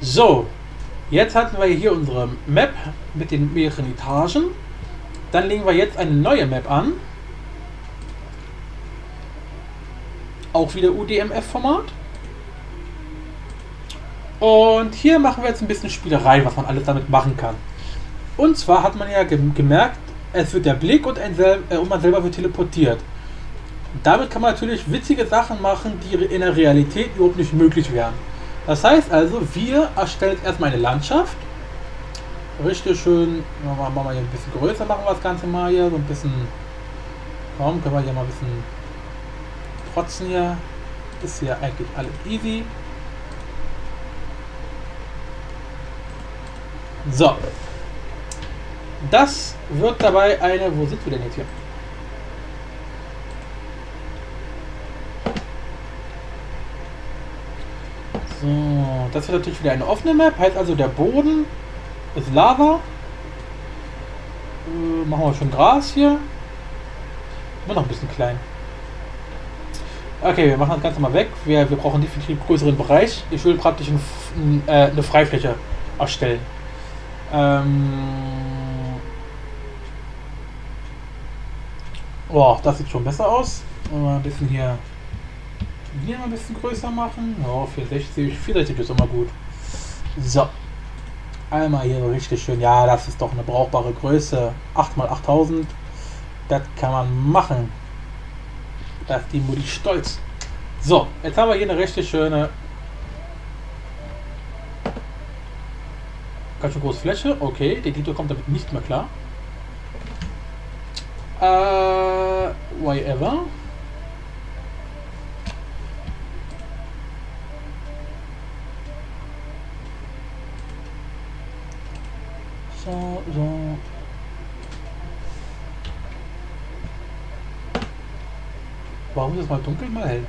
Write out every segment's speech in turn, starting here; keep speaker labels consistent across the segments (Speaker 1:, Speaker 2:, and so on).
Speaker 1: So, jetzt hatten wir hier unsere Map mit den mehreren Etagen. Dann legen wir jetzt eine neue Map an. Auch wieder UDMF-Format. Und hier machen wir jetzt ein bisschen Spielerei, was man alles damit machen kann. Und zwar hat man ja gemerkt, es wird der Blick und, sel äh, und man selber wird teleportiert. Damit kann man natürlich witzige Sachen machen, die in der Realität überhaupt nicht möglich wären. Das heißt also, wir erstellen erstmal eine Landschaft. Richtig schön, machen wir hier ein bisschen größer, machen wir das Ganze mal hier, so ein bisschen, warum können wir hier mal ein bisschen trotzen hier. Ist hier eigentlich alles easy. So. Das wird dabei eine, wo sind wir denn jetzt hier? So, das wird natürlich wieder eine offene Map. Heißt also, der Boden ist Lava. Äh, machen wir schon Gras hier. Immer noch ein bisschen klein. Okay, wir machen das Ganze mal weg. Wir, wir brauchen definitiv einen größeren Bereich. Ich will praktisch ein, ein, äh, eine Freifläche erstellen. Ähm oh, das sieht schon besser aus. Mal ein bisschen hier hier mal ein bisschen größer machen. Ja, 460, 460 ist immer gut. So. Einmal hier richtig schön. Ja, das ist doch eine brauchbare Größe. 8x8000. Das kann man machen. Da ist die Mutti stolz. So, jetzt haben wir hier eine richtig schöne ganz schön große Fläche. Okay, der Editor kommt damit nicht mehr klar. Äh, whatever. So, so. Warum ist mal dunkel, mal hell?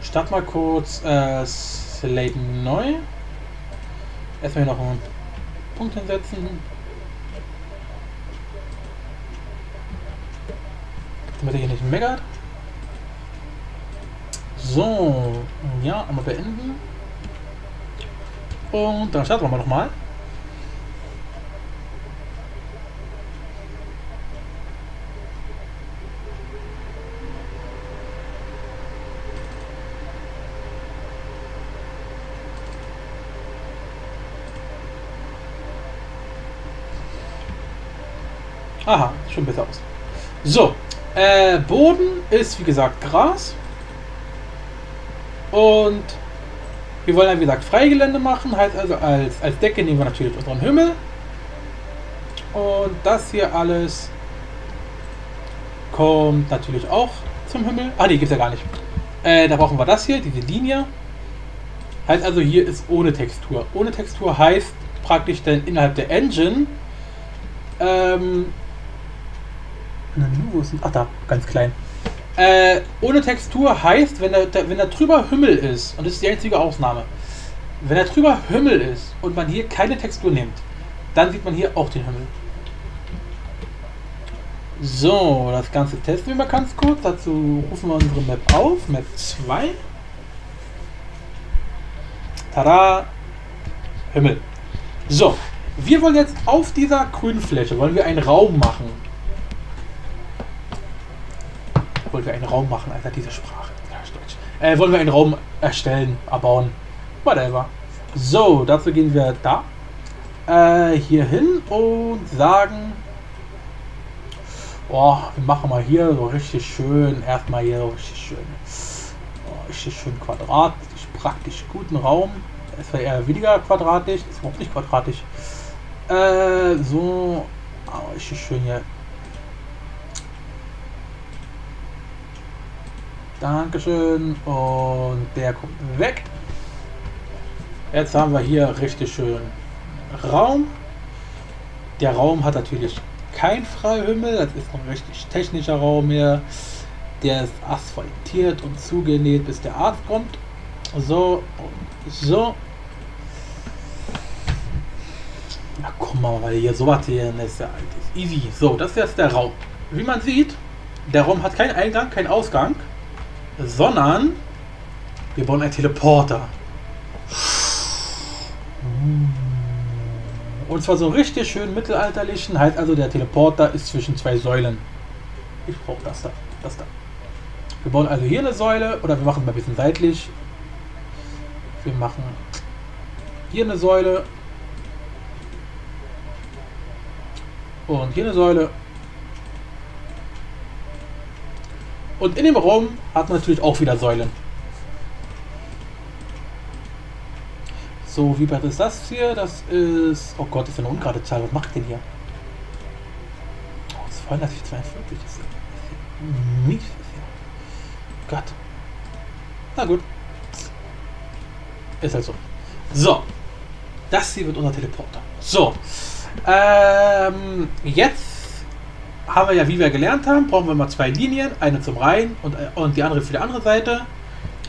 Speaker 1: Start mal kurz äh, Slate neu. Erstmal noch einen Punkt hinsetzen. Damit er hier nicht meckert. So, ja, einmal beenden. Und dann starten wir mal nochmal. Aha, schon besser aus. So, äh, Boden ist wie gesagt Gras. Und wir wollen ja wie gesagt Freigelände machen. Heißt also als, als Decke nehmen wir natürlich unseren Himmel. Und das hier alles kommt natürlich auch zum Himmel. Ah, die gibt es ja gar nicht. Äh, da brauchen wir das hier, diese Linie. Heißt also, hier ist ohne Textur. Ohne Textur heißt praktisch dann innerhalb der Engine ähm, wo ist denn? Ach da, ganz klein. Äh, ohne Textur heißt, wenn da, wenn da drüber Himmel ist, und das ist die einzige Ausnahme, wenn da drüber Himmel ist und man hier keine Textur nimmt, dann sieht man hier auch den Himmel. So, das Ganze testen wir mal ganz kurz. Dazu rufen wir unsere Map auf. Map 2. Tada! Himmel. So, wir wollen jetzt auf dieser grünen Fläche, wollen wir einen Raum machen wollen wir einen Raum machen, Alter, diese Sprache. Ja, Deutsch. Äh, wollen wir einen Raum erstellen, erbauen. Whatever. So, dazu gehen wir da. Äh, hier hin und sagen. Oh, wir machen mal hier so richtig schön. Erstmal hier so richtig schön. Oh, richtig schön quadratisch, praktisch guten Raum. Es wäre eher weniger quadratisch, ist überhaupt nicht quadratisch. Äh, so. Oh, richtig schön hier Dankeschön. Und der kommt weg. Jetzt haben wir hier richtig schön Raum. Der Raum hat natürlich kein Freihimmel. Das ist ein richtig technischer Raum hier. Der ist asphaltiert und zugenäht, bis der Arzt kommt. So und so. Na komm mal, weil hier sowas hier ist ja eigentlich easy. So, das ist jetzt der Raum. Wie man sieht, der Raum hat keinen Eingang, keinen Ausgang sondern wir bauen einen Teleporter. Und zwar so richtig schön mittelalterlichen, heißt also der Teleporter ist zwischen zwei Säulen. Ich brauche das da, das da. Wir bauen also hier eine Säule, oder wir machen mal ein bisschen seitlich. Wir machen hier eine Säule. Und hier eine Säule. Und in dem Raum hat man natürlich auch wieder Säulen. So, wie weit ist das hier? Das ist... Oh Gott, das ist eine ungerade Zahl. Was macht denn hier? Oh, das ist 242. Das ist mies. Gott. Na gut. Ist halt so. So. Das hier wird unser Teleporter. So. Ähm, jetzt haben wir ja, wie wir gelernt haben, brauchen wir mal zwei Linien. Eine zum Rein und, und die andere für die andere Seite.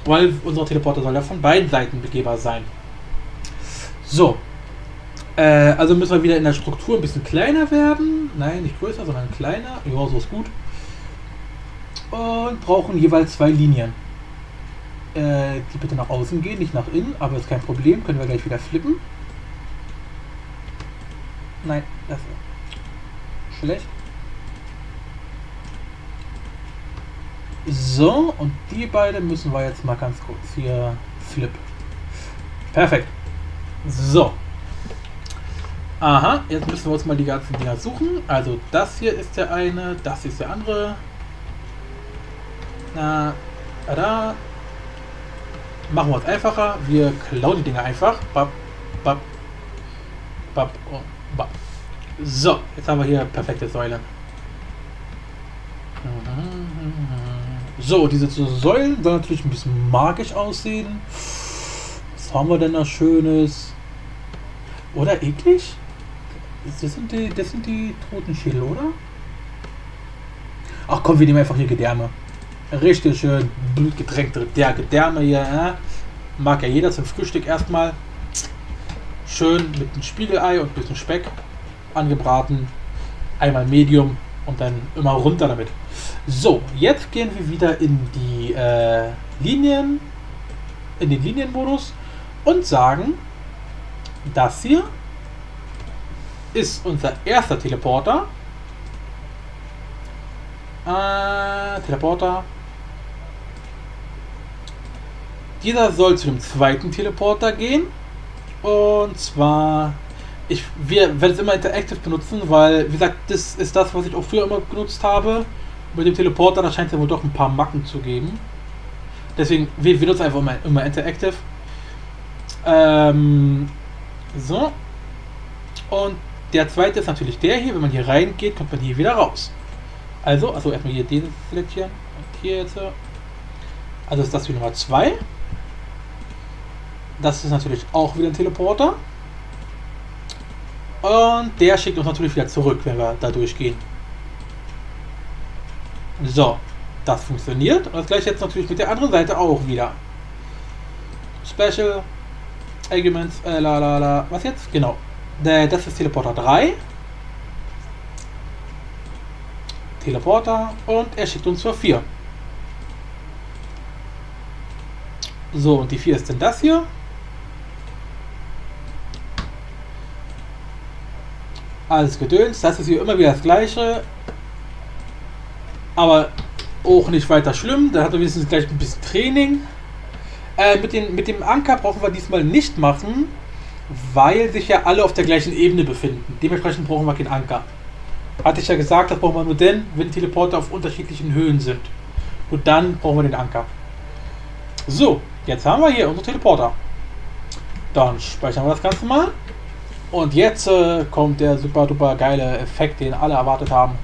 Speaker 1: Weil unser Teleporter soll ja von beiden Seiten begehbar sein. So. Äh, also müssen wir wieder in der Struktur ein bisschen kleiner werden. Nein, nicht größer, sondern kleiner. Ja, so ist gut. Und brauchen jeweils zwei Linien. Äh, die bitte nach außen gehen, nicht nach innen, aber ist kein Problem. Können wir gleich wieder flippen. Nein, das ist schlecht. So, und die beiden müssen wir jetzt mal ganz kurz hier flip. Perfekt. So. Aha, jetzt müssen wir uns mal die ganzen Dinger suchen. Also das hier ist der eine, das ist der andere. Na, da. Machen wir es einfacher. Wir klauen die Dinger einfach. Bap, bap, bap und bap. So, jetzt haben wir hier perfekte Säule. So, diese Säulen sollen natürlich ein bisschen magisch aussehen. Was haben wir denn da Schönes? Oder eklig? Das sind die, das sind die toten Schädel, oder? Ach komm, wir nehmen einfach hier Gedärme. Richtig schön blutgetränkte der Gedärme hier. Äh? Mag ja jeder zum Frühstück erstmal. Schön mit einem Spiegelei und ein bisschen Speck angebraten. Einmal Medium und dann immer runter damit. So, jetzt gehen wir wieder in die äh, Linien, in den Linienmodus und sagen, das hier ist unser erster Teleporter. Äh, Teleporter. Dieser soll zu dem zweiten Teleporter gehen. Und zwar, ich wir werden es immer Interactive benutzen, weil, wie gesagt, das ist das, was ich auch früher immer genutzt habe. Mit dem Teleporter, da scheint es ja wohl doch ein paar Macken zu geben. Deswegen, wir benutzen einfach immer, immer Interactive. Ähm, so. Und der zweite ist natürlich der hier. Wenn man hier reingeht, kommt man hier wieder raus. Also, also erstmal hier dieses Flettchen. Und hier jetzt. Also ist das die Nummer 2. Das ist natürlich auch wieder ein Teleporter. Und der schickt uns natürlich wieder zurück, wenn wir da durchgehen. So, das funktioniert. Und das gleiche jetzt natürlich mit der anderen Seite auch wieder. Special Arguments, äh, la la la. Was jetzt? Genau. Das ist Teleporter 3. Teleporter und er schickt uns zur 4. So, und die 4 ist denn das hier. Alles gedöns. Das ist hier immer wieder das gleiche. Aber auch nicht weiter schlimm. Da hat er wenigstens gleich ein bisschen Training. Äh, mit, den, mit dem Anker brauchen wir diesmal nicht machen, weil sich ja alle auf der gleichen Ebene befinden. Dementsprechend brauchen wir keinen Anker. Hatte ich ja gesagt, das brauchen wir nur dann, wenn Teleporter auf unterschiedlichen Höhen sind. Und dann brauchen wir den Anker. So, jetzt haben wir hier unsere Teleporter. Dann speichern wir das Ganze mal. Und jetzt äh, kommt der super duper geile Effekt, den alle erwartet haben.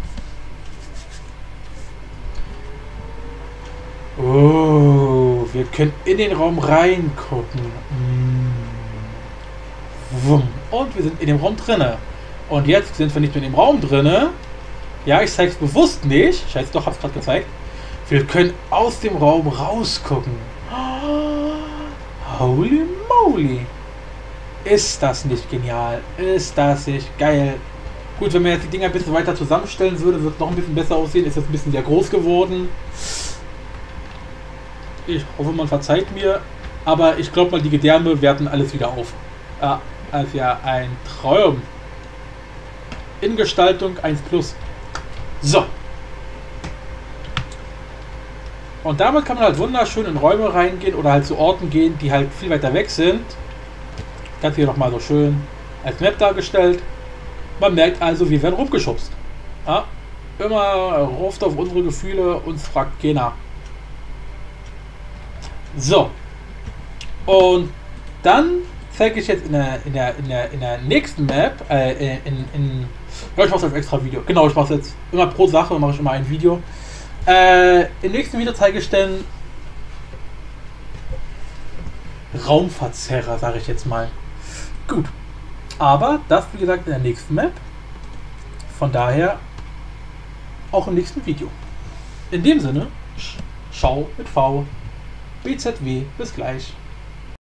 Speaker 1: Oh, wir können in den Raum reingucken. Mm. Und wir sind in dem Raum drinne. Und jetzt sind wir nicht mehr in dem Raum drinne. Ja, ich zeige es bewusst nicht. Scheiße, doch, hab's gerade gezeigt. Wir können aus dem Raum rausgucken. Holy moly. Ist das nicht genial? Ist das nicht geil? Gut, wenn man jetzt die Dinger ein bisschen weiter zusammenstellen würde, wird es noch ein bisschen besser aussehen. Ist jetzt ein bisschen sehr groß geworden. Ich hoffe, man verzeiht mir. Aber ich glaube mal, die Gedärme werten alles wieder auf. Ja, also ja ein Traum. in Gestaltung 1 Plus. So. Und damit kann man halt wunderschön in Räume reingehen oder halt zu Orten gehen, die halt viel weiter weg sind. Das hier nochmal so schön als Map dargestellt. Man merkt also, wir werden rumgeschubst. Ja? Immer ruft auf unsere Gefühle, uns fragt keiner. So. Und dann zeige ich jetzt in der, in der, in der, in der nächsten Map, äh, in, in, ja, ich mache das extra Video. Genau, ich mache jetzt immer pro Sache, mache ich immer ein Video. Äh, Im nächsten Video zeige ich dann Raumverzerrer, sage ich jetzt mal. Gut. Aber das, wie gesagt, in der nächsten Map. Von daher auch im nächsten Video. In dem Sinne, schau mit V. BZW, bis gleich.